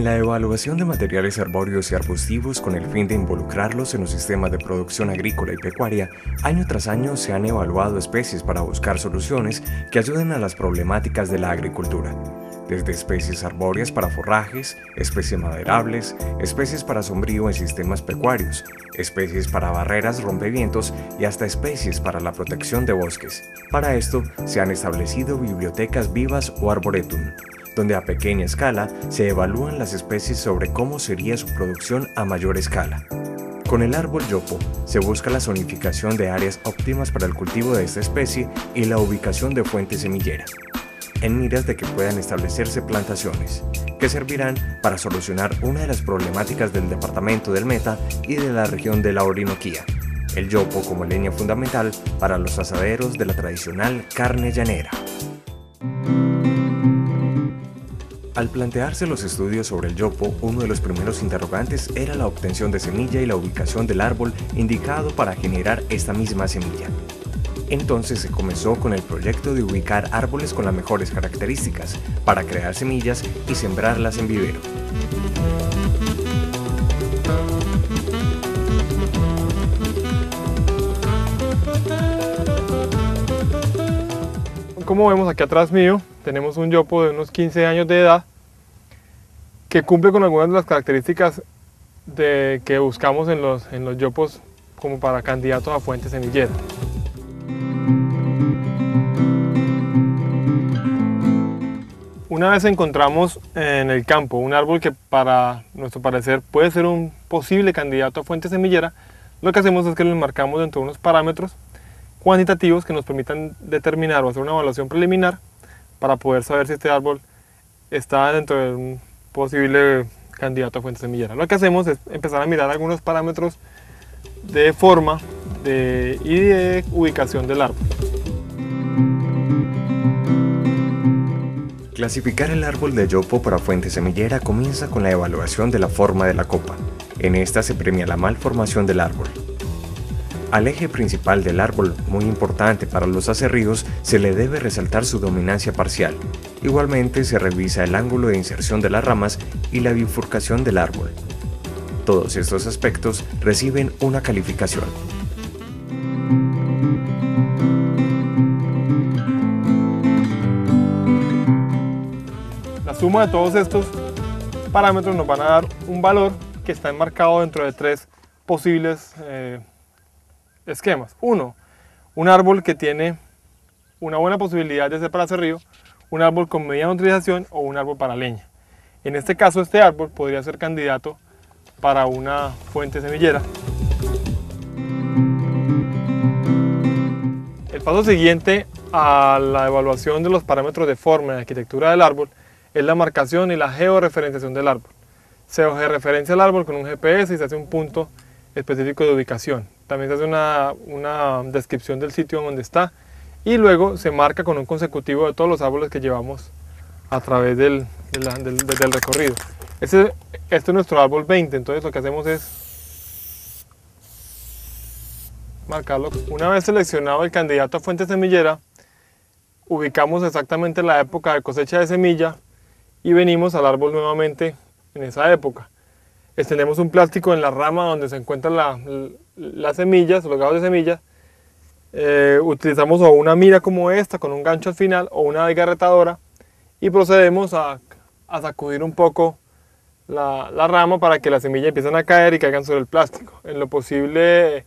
En la evaluación de materiales arbóreos y arbustivos con el fin de involucrarlos en los sistemas de producción agrícola y pecuaria, año tras año se han evaluado especies para buscar soluciones que ayuden a las problemáticas de la agricultura, desde especies arbóreas para forrajes, especies maderables, especies para sombrío en sistemas pecuarios, especies para barreras rompevientos y hasta especies para la protección de bosques. Para esto se han establecido bibliotecas vivas o arboretum, donde a pequeña escala se evalúan las especies sobre cómo sería su producción a mayor escala. Con el árbol yopo se busca la zonificación de áreas óptimas para el cultivo de esta especie y la ubicación de fuentes semilleras, en miras de que puedan establecerse plantaciones, que servirán para solucionar una de las problemáticas del departamento del Meta y de la región de la Orinoquía, el yopo como leña fundamental para los asaderos de la tradicional carne llanera. Al plantearse los estudios sobre el yopo, uno de los primeros interrogantes era la obtención de semilla y la ubicación del árbol indicado para generar esta misma semilla. Entonces se comenzó con el proyecto de ubicar árboles con las mejores características para crear semillas y sembrarlas en vivero. Como vemos aquí atrás mío, tenemos un yopo de unos 15 años de edad que cumple con algunas de las características de, que buscamos en los, en los yopos como para candidatos a fuente semillera. Una vez encontramos en el campo un árbol que para nuestro parecer puede ser un posible candidato a fuente semillera, lo que hacemos es que lo enmarcamos dentro de unos parámetros cuantitativos que nos permitan determinar o hacer una evaluación preliminar para poder saber si este árbol está dentro de un posible candidato a fuente semillera. Lo que hacemos es empezar a mirar algunos parámetros de forma de, y de ubicación del árbol. Clasificar el árbol de yopo para fuente semillera comienza con la evaluación de la forma de la copa. En esta se premia la malformación del árbol. Al eje principal del árbol, muy importante para los acerríos, se le debe resaltar su dominancia parcial. Igualmente se revisa el ángulo de inserción de las ramas y la bifurcación del árbol. Todos estos aspectos reciben una calificación. La suma de todos estos parámetros nos van a dar un valor que está enmarcado dentro de tres posibles eh, esquemas. Uno, un árbol que tiene una buena posibilidad de ser para un árbol con mediana utilización o un árbol para leña. En este caso, este árbol podría ser candidato para una fuente semillera. El paso siguiente a la evaluación de los parámetros de forma y arquitectura del árbol es la marcación y la georreferenciación del árbol. Se georreferencia el árbol con un GPS y se hace un punto específico de ubicación. También se hace una, una descripción del sitio donde está y luego se marca con un consecutivo de todos los árboles que llevamos a través del, del, del, recorrido. Este, este es nuestro árbol 20, entonces lo que hacemos es marcarlo. Una vez seleccionado el candidato a fuente semillera, ubicamos exactamente la época de cosecha de semilla y venimos al árbol nuevamente en esa época extendemos un plástico en la rama donde se encuentran las semillas, los gados de semillas. Eh, utilizamos una mira como esta con un gancho al final o una desgarretadora y procedemos a, sacudir un poco la, rama para que las semillas empiecen a caer y caigan sobre el plástico. En lo posible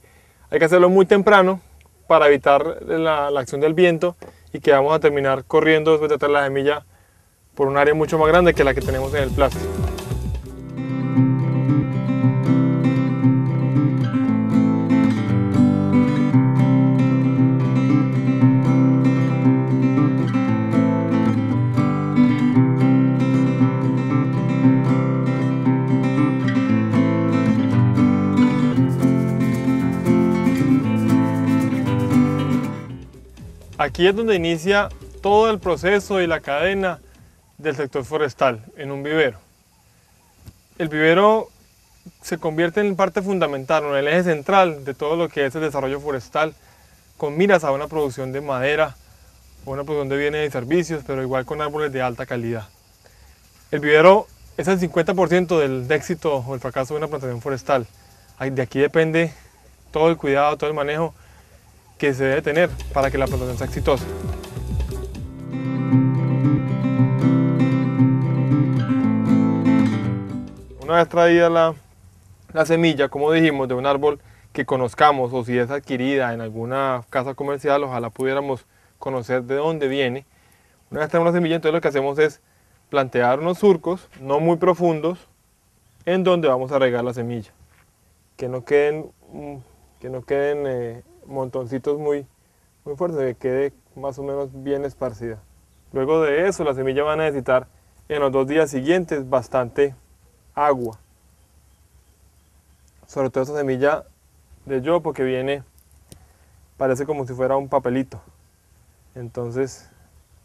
hay que hacerlo muy temprano para evitar la, acción del viento y que vamos a terminar corriendo después de traer la semilla por un área mucho más grande que la que tenemos en el plástico. Aquí es donde inicia todo el proceso y la cadena del sector forestal en un vivero. El vivero se convierte en parte fundamental, en el eje central de todo lo que es el desarrollo forestal, con miras a una producción de madera, una producción de bienes y servicios, pero igual con árboles de alta calidad. El vivero es el 50% del éxito o el fracaso de una plantación forestal. De aquí depende todo el cuidado, todo el manejo que se debe tener para que la plantación sea exitosa. Una vez traída la, la semilla, como dijimos, de un árbol que conozcamos o si es adquirida en alguna casa comercial, ojalá pudiéramos conocer de dónde viene. Una vez tenemos la semilla, entonces lo que hacemos es plantear unos surcos, no muy profundos, en donde vamos a regar la semilla. Que no queden, mm, que no queden eh, montoncitos muy, muy fuertes, que quede más o menos bien esparcida. Luego de eso, la semilla va a necesitar en los dos días siguientes bastante agua. Sobre todo esta semilla de yo porque viene, parece como si fuera un papelito. Entonces,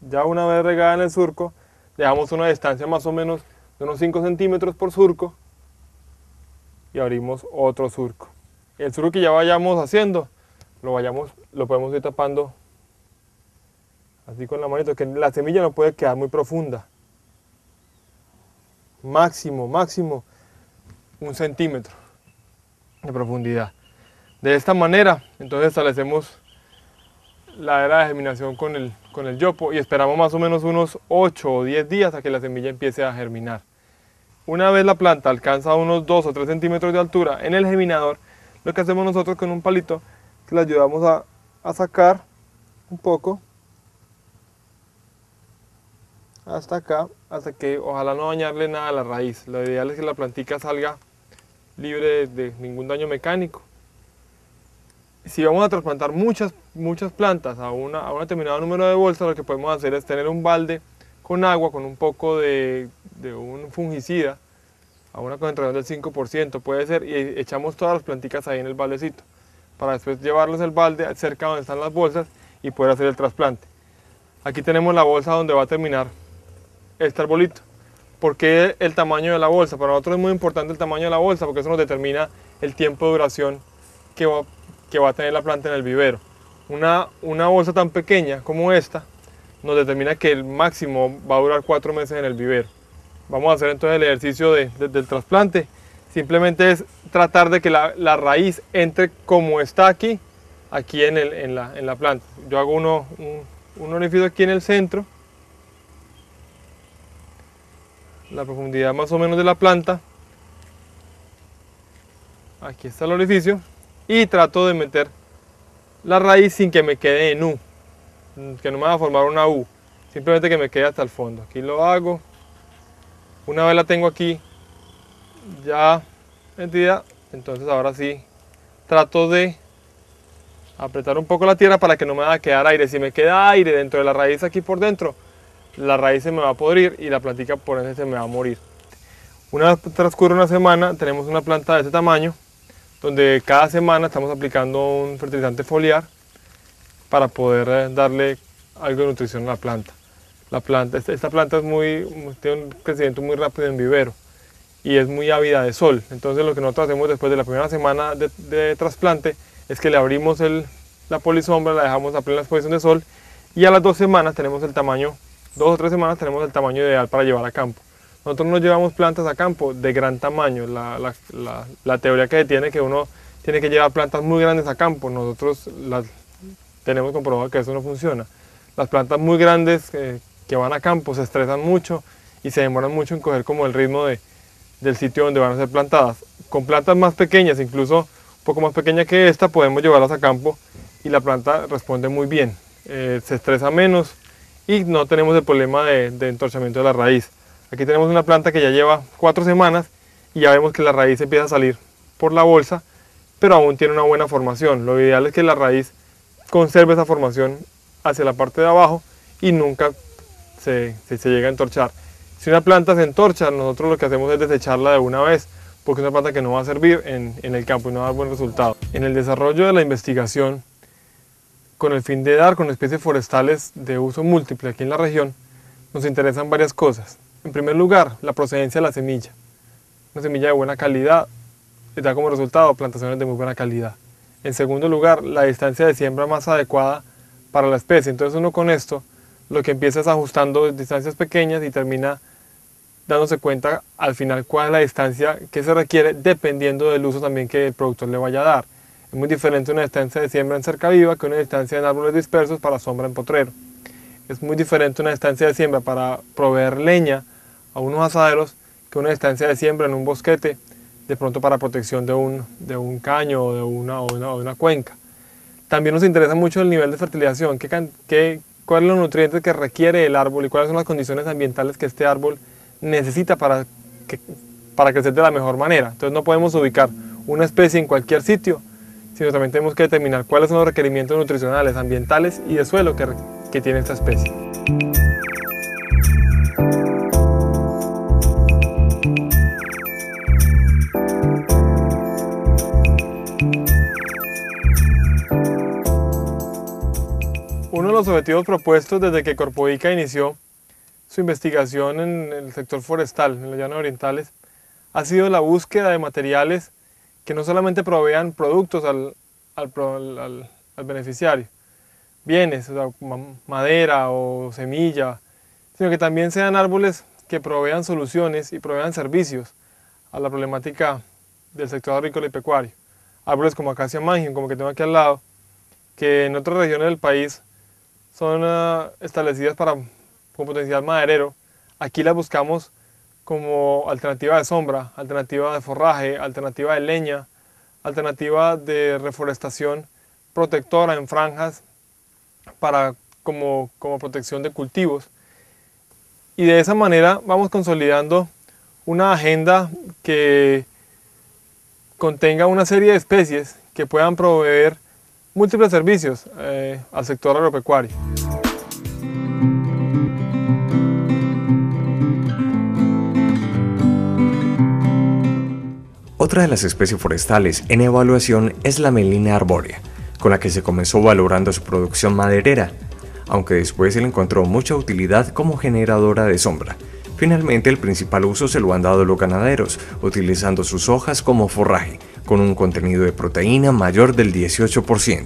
ya una vez regada en el surco, dejamos una distancia más o menos de unos 5 centímetros por surco y abrimos otro surco. El surco que ya vayamos haciendo, lo, vayamos, lo podemos ir tapando así con la manito, que la semilla no puede quedar muy profunda. Máximo, máximo un centímetro de profundidad. De esta manera, entonces establecemos la era de germinación con el, con el yopo y esperamos más o menos unos 8 o 10 días a que la semilla empiece a germinar. Una vez la planta alcanza unos 2 o 3 centímetros de altura en el germinador, lo que hacemos nosotros con un palito, que la ayudamos a, a sacar un poco. Hasta acá, hasta que ojalá no dañarle nada a la raíz. Lo ideal es que la plantica salga libre de ningún daño mecánico. Si vamos a trasplantar muchas, muchas plantas a, una, a un determinado número de bolsas, lo que podemos hacer es tener un balde con agua, con un poco de, de un fungicida, a una concentración del 5% puede ser, y echamos todas las plantitas ahí en el baldecito, para después llevarlos el balde cerca donde están las bolsas y poder hacer el trasplante. Aquí tenemos la bolsa donde va a terminar este arbolito. ¿Por qué el tamaño de la bolsa? Para nosotros es muy importante el tamaño de la bolsa porque eso nos determina el tiempo de duración que va, a tener la planta en el vivero. Una, bolsa tan pequeña como esta nos determina que el máximo va a durar cuatro meses en el vivero. Vamos a hacer entonces el ejercicio de, del trasplante. Simplemente es tratar de que la, raíz entre como está aquí, aquí en, el, en, la, en la, planta. Yo hago uno, un, un orificio aquí en el centro, la profundidad más o menos de la planta. Aquí está el orificio y trato de meter la raíz sin que me quede en U, que no me va a formar una U, simplemente que me quede hasta el fondo. Aquí lo hago, una vez la tengo aquí ya entonces ahora sí trato de apretar un poco la tierra para que no me vaya a quedar aire. Si me queda aire dentro de la raíz aquí por dentro, la raíz se me va a podrir y la plantica por ende se me va a morir. Una vez transcurre una semana, tenemos una planta de este tamaño, donde cada semana estamos aplicando un fertilizante foliar para poder eh, darle algo de nutrición a la planta. La planta esta planta es muy, tiene un crecimiento muy rápido en vivero y es muy ávida de sol. Entonces lo que nosotros hacemos después de la primera semana de, trasplante es que le abrimos el, la polisombra, la dejamos a plena exposición de sol y a las dos semanas tenemos el tamaño, dos o tres semanas tenemos el tamaño ideal para llevar a campo. Nosotros no llevamos plantas a campo de gran tamaño. La, la, la, la teoría que tiene que uno tiene que llevar plantas muy grandes a campo. Nosotros las, tenemos comprobado que eso no funciona. Las plantas muy grandes eh, que van a campo se estresan mucho y se demoran mucho en coger como el ritmo de, del sitio donde van a ser plantadas. Con plantas más pequeñas, incluso un poco más pequeña que esta, podemos llevarlas a campo y la planta responde muy bien. Eh, se estresa menos y no tenemos el problema de, entorchamiento de la raíz. Aquí tenemos una planta que ya lleva cuatro semanas y ya vemos que la raíz empieza a salir por la bolsa, pero aún tiene una buena formación. Lo ideal es que la raíz conserve esa formación hacia la parte de abajo y nunca se, se, llega a entorchar. Si una planta se entorcha, nosotros lo que hacemos es desecharla de una vez, porque es una planta que no va a servir en, en el campo y no va a dar buen resultado. En el desarrollo de la investigación, con el fin de dar con especies forestales de uso múltiple aquí en la región, nos interesan varias cosas. En primer lugar, la procedencia de la semilla. Una semilla de buena calidad da como resultado plantaciones de muy buena calidad. En segundo lugar, la distancia de siembra más adecuada para la especie. Entonces uno con esto lo que empieza es ajustando distancias pequeñas y termina dándose cuenta al final cuál es la distancia que se requiere dependiendo del uso también que el productor le vaya a dar. Es muy diferente una distancia de siembra en cerca viva que una distancia en árboles dispersos para sombra en potrero. Es muy diferente una distancia de siembra para proveer leña a unos asaderos que una distancia de siembra en un bosquete, de pronto para protección de un, de un caño o de una, o una, una, cuenca. También nos interesa mucho el nivel de fertilización, qué, qué, cuáles son los nutrientes que requiere el árbol y cuáles son las condiciones ambientales que este árbol necesita para, que, para crecer de la mejor manera. Entonces no podemos ubicar una especie en cualquier sitio, sino también tenemos que determinar cuáles son los requerimientos nutricionales, ambientales y de suelo que, que tiene esta especie. Uno de los objetivos propuestos desde que Corpoica inició su investigación en el sector forestal, en los llanos orientales, ha sido la búsqueda de materiales que no solamente provean productos al, al, al beneficiario, bienes, madera o semilla, sino que también sean árboles que provean soluciones y provean servicios a la problemática del sector agrícola y pecuario. Árboles como acacia mangium, como que tengo aquí al lado, que en otras regiones del país son uh, establecidas para, con potencial maderero. Aquí las buscamos como alternativa de sombra, alternativa de forraje, alternativa de leña, alternativa de reforestación protectora en franjas para, como, como protección de cultivos. Y de esa manera vamos consolidando una agenda que contenga una serie de especies que puedan proveer múltiples servicios eh, al sector agropecuario. Otra de las especies forestales en evaluación es la melina arbórea, con la que se comenzó valorando su producción maderera, aunque después se le encontró mucha utilidad como generadora de sombra. Finalmente el principal uso se lo han dado los ganaderos, utilizando sus hojas como forraje, con un contenido de proteína mayor del 18%.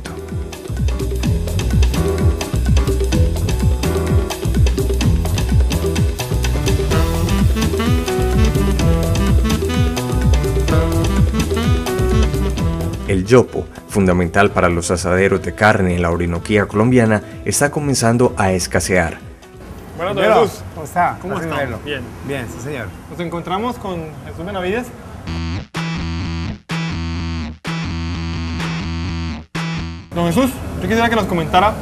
El yopo, fundamental para los asaderos de carne en la Orinoquía colombiana, está comenzando a escasear. Buenas noches, ¿Cómo está? ¿Cómo está? Bien. Bien, sí, señor. Nos encontramos con Jesús Benavides. Don Jesús, yo quisiera que nos comentara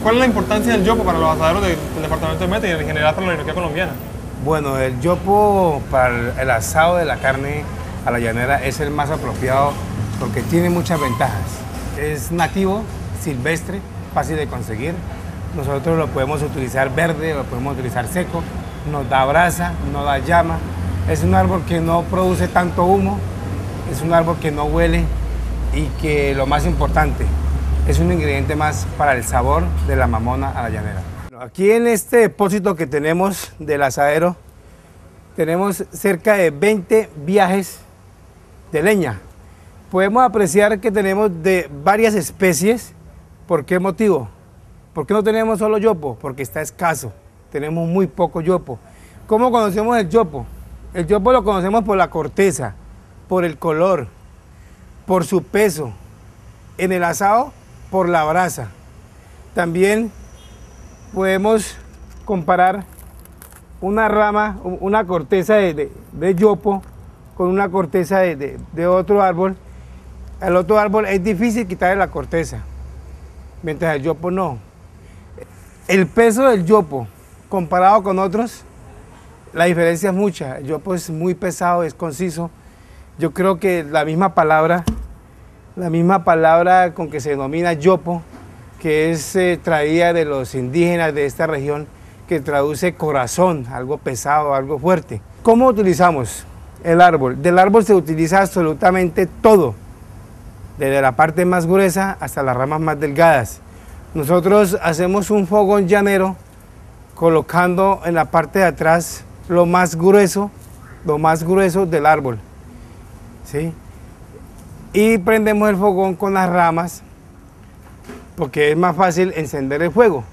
cuál es la importancia del yopo para los asaderos del, del departamento de Meta y en general para la Orinoquía colombiana. Bueno, el yopo para el asado de la carne a la llanera es el más apropiado porque tiene muchas ventajas. Es nativo, silvestre, fácil de conseguir. Nosotros lo podemos utilizar verde, lo podemos utilizar seco, nos da brasa, no da llama. Es un árbol que no produce tanto humo, es un árbol que no huele y que lo más importante, es un ingrediente más para el sabor de la mamona a la llanera. Aquí en este depósito que tenemos del asadero, tenemos cerca de 20 viajes de leña podemos apreciar que tenemos de varias especies. ¿Por qué motivo? ¿Por qué no tenemos solo yopo? Porque está escaso. Tenemos muy poco yopo. ¿Cómo conocemos el yopo? El yopo lo conocemos por la corteza, por el color, por su peso. En el asado, por la brasa. También podemos comparar una rama, una corteza de, yopo con una corteza de otro árbol el otro árbol es difícil quitarle la corteza, mientras el yopo no. El peso del yopo comparado con otros, la diferencia es mucha. El yopo es muy pesado, es conciso. Yo creo que la misma palabra, la misma palabra con que se denomina yopo, que es eh, traída de los indígenas de esta región, que traduce corazón, algo pesado, algo fuerte. ¿Cómo utilizamos el árbol? Del árbol se utiliza absolutamente todo desde la parte más gruesa hasta las ramas más delgadas. Nosotros hacemos un fogón llanero colocando en la parte de atrás lo más grueso, lo más grueso del árbol. ¿sí? Y prendemos el fogón con las ramas porque es más fácil encender el fuego.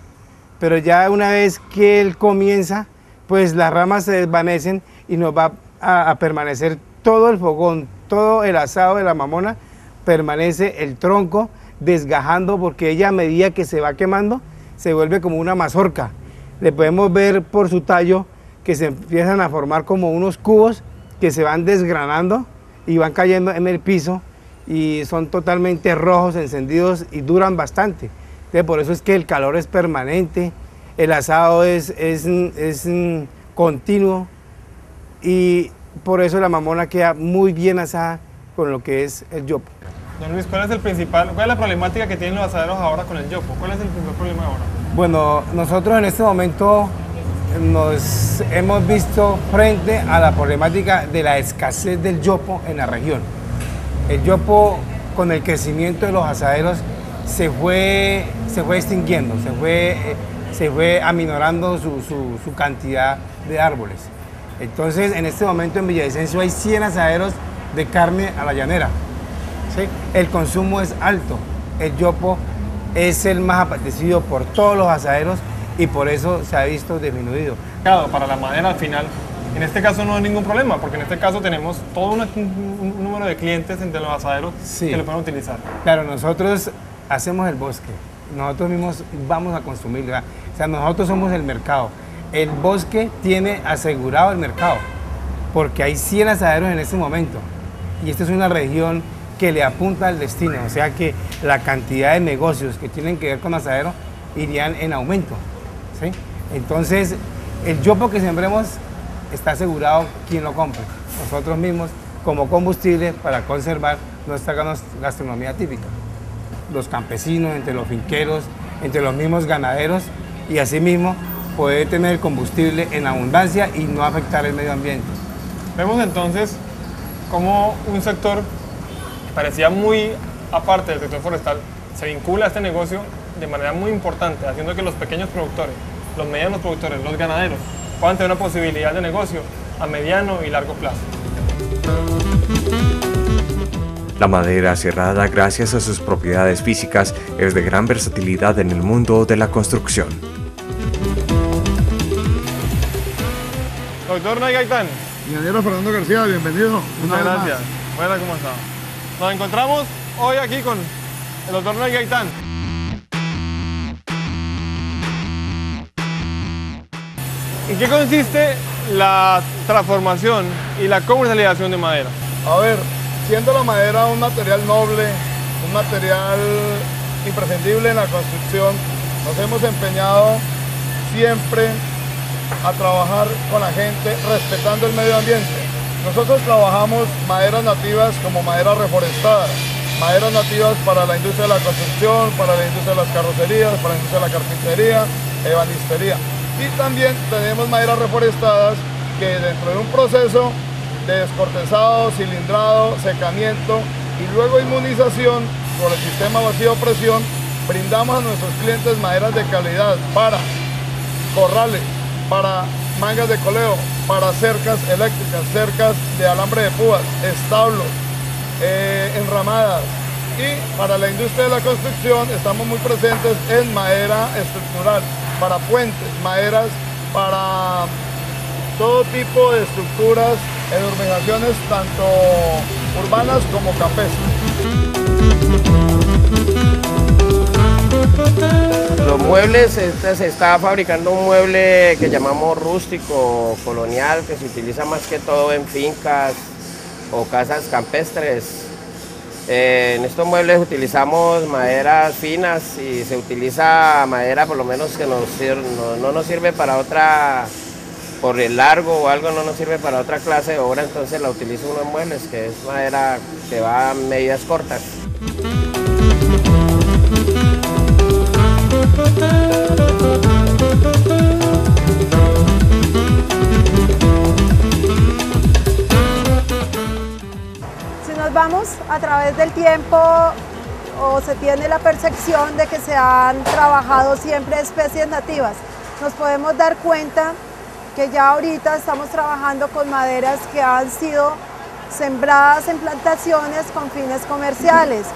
Pero ya una vez que él comienza, pues las ramas se desvanecen y nos va a, permanecer todo el fogón, todo el asado de la mamona, permanece el tronco desgajando porque ella a medida que se va quemando se vuelve como una mazorca. Le podemos ver por su tallo que se empiezan a formar como unos cubos que se van desgranando y van cayendo en el piso y son totalmente rojos, encendidos y duran bastante. por eso es que el calor es permanente, el asado es, es, es continuo y por eso la mamona queda muy bien asada con lo que es el yopo. Don Luis, ¿cuál es el principal, cuál es la problemática que tienen los asaderos ahora con el yopo? ¿Cuál es el principal problema ahora? Bueno, nosotros en este momento nos hemos visto frente a la problemática de la escasez del yopo en la región. El yopo, con el crecimiento de los asaderos, se fue, se fue extinguiendo, se fue, se fue aminorando su, su, cantidad de árboles. Entonces, en este momento en Villavicencio hay 100 asaderos de carne a la llanera. El consumo es alto. El yopo es el más apetecido por todos los asaderos y por eso se ha visto disminuido. Claro, para la madera al final en este caso no hay ningún problema, porque en este caso tenemos todo un, número de clientes entre los asaderos que lo pueden utilizar. Claro, nosotros hacemos el bosque, nosotros mismos vamos a consumir, o sea, nosotros somos el mercado. El bosque tiene asegurado el mercado, porque hay 100 asaderos en este momento, y esta es una región que le apunta al destino, o sea que la cantidad de negocios que tienen que ver con asadero irían en aumento. ¿sí? Entonces, el yopo que sembremos está asegurado quien lo compre. Nosotros mismos como combustible para conservar nuestra gastronomía típica. Los campesinos, entre los finqueros, entre los mismos ganaderos y asimismo poder tener combustible en abundancia y no afectar el medio ambiente. Vemos entonces cómo un sector parecía muy aparte del sector forestal se vincula a este negocio de manera muy importante, haciendo que los pequeños productores, los medianos productores, los ganaderos, puedan tener una posibilidad de negocio a mediano y largo plazo. La madera cerrada, gracias a sus propiedades físicas, es de gran versatilidad en el mundo de la construcción. Doctor Nay Gaitán. Ingeniero Fernando García, bienvenido. Muchas gracias. Buenas, ¿cómo está? Nos encontramos hoy aquí con el doctor Nay Gaitán. ¿En qué consiste la transformación y la comercialización de madera? A ver, siendo la madera un material noble, un material imprescindible en la construcción, nos hemos empeñado siempre a trabajar con la gente respetando el medio ambiente. Nosotros trabajamos maderas nativas como madera reforestada, maderas nativas para la industria de la construcción, para la industria de las carrocerías, para la industria de la carpintería, ebanistería. Y también tenemos maderas reforestadas que dentro de un proceso de descortezado, cilindrado, secamiento y luego inmunización por el sistema vacío-presión, brindamos a nuestros clientes maderas de calidad para corrales, para mangas de coleo, para cercas eléctricas, cercas de alambre de púas, establos, eh, enramadas. Y para la industria de la construcción estamos muy presentes en madera estructural, para puentes, maderas, para todo tipo de estructuras en urbanizaciones tanto urbanas como campestres. Los muebles, este, se está fabricando un mueble que llamamos rústico, colonial, que se utiliza más que todo en fincas o casas campestres eh, en estos muebles utilizamos maderas finas y se utiliza madera por lo menos que nos no, nos sirve para otra, por el largo o algo no nos sirve para otra clase de obra, entonces la utilizo uno en muebles, que es madera que va a medidas cortas. Vamos a través del tiempo o se tiene la percepción de que se han trabajado siempre especies nativas. Nos podemos dar cuenta que ya ahorita estamos trabajando con maderas que han sido sembradas en plantaciones con fines comerciales.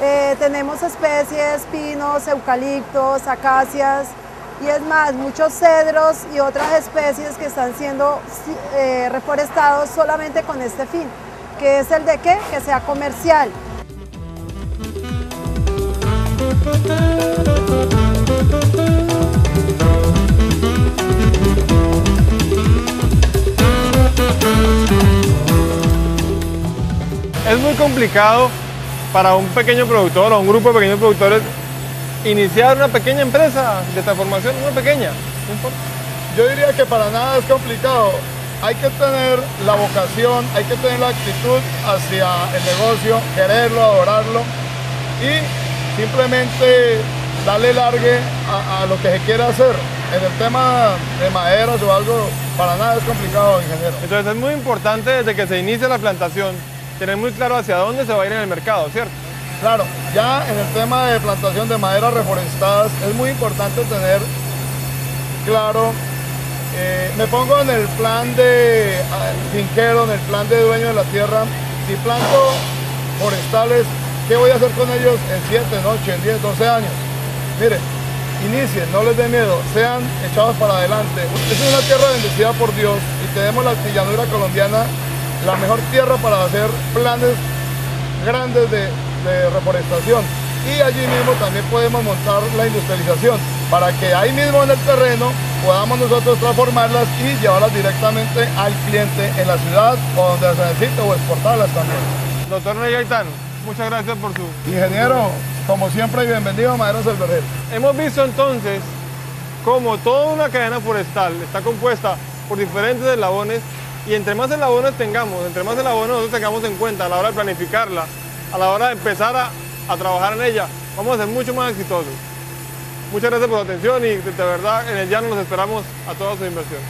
Eh, tenemos especies, pinos, eucaliptos, acacias, y es más, muchos cedros y otras especies que están siendo eh, reforestados solamente con este fin, que es el de qué? Que sea comercial. Es muy complicado para un pequeño productor o un grupo de pequeños productores iniciar una pequeña empresa de transformación, una pequeña, Yo diría que para nada es complicado. Hay que tener la vocación, hay que tener la actitud hacia el negocio, quererlo, adorarlo y simplemente darle largue a, lo que se quiere hacer. En el tema de maderas o algo, para nada es complicado, ingeniero. Entonces es muy importante desde que se inicia la plantación tener muy claro hacia dónde se va a ir en el mercado, ¿cierto? Claro, ya en el tema de plantación de maderas reforestadas es muy importante tener claro, eh, me pongo en el plan de finquero, en el plan de dueño de la tierra, si planto forestales, ¿qué voy a hacer con ellos en 7, en 8, en 10, 12 años? Mire, inicien, no les dé miedo, sean echados para adelante. Es una tierra bendecida por Dios y tenemos la llanura colombiana, la mejor tierra para hacer planes grandes de de reforestación. Y allí mismo también podemos montar la industrialización para que ahí mismo en el terreno podamos nosotros transformarlas y llevarlas directamente al cliente en la ciudad o donde se necesite o exportarlas también. Doctor Rey Gaitán, muchas gracias por su... Ingeniero, como siempre, bienvenido a Maderos del. Hemos visto entonces cómo toda una cadena forestal está compuesta por diferentes eslabones y entre más eslabones tengamos, entre más eslabones nosotros tengamos en cuenta a la hora de planificarla, a la hora de empezar a, trabajar en ella, vamos a ser mucho más exitosos. Muchas gracias por su atención y de, verdad en el llano nos esperamos a toda su inversión.